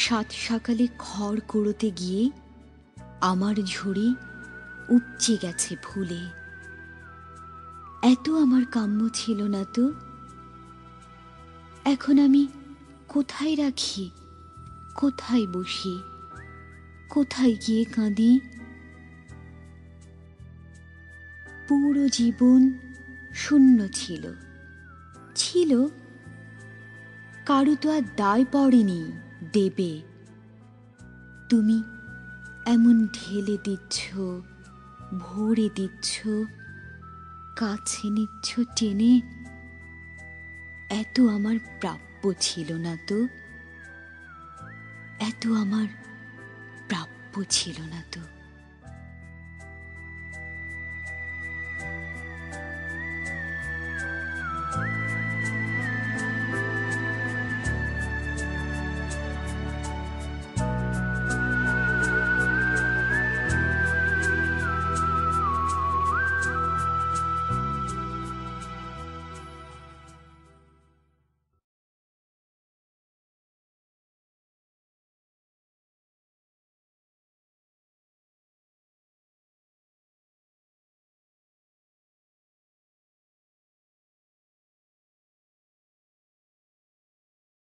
সাত সকালে খড় কুড়োতে গিয়ে আমার ঝুড়ি উপচে গেছে ভুলে এত আমার কাম্য ছিল না তো। এখন আমি কোথায় রাখি? কোথায় বসি? কোথায় গিয়ে কাঁদি? পুরো জীবন শূন্য ছিল। ছিল, কারও তো আর দায় পড়েনি। দেবে। তুমি এমন ঢেলে দিচ্ছ, ভরে দিচ্ছ, কাছে নিচ্ছ টেনে। এত আমার প্রাপ্য ছিল না তো। এত আমার প্রাপ্য ছিল না তো।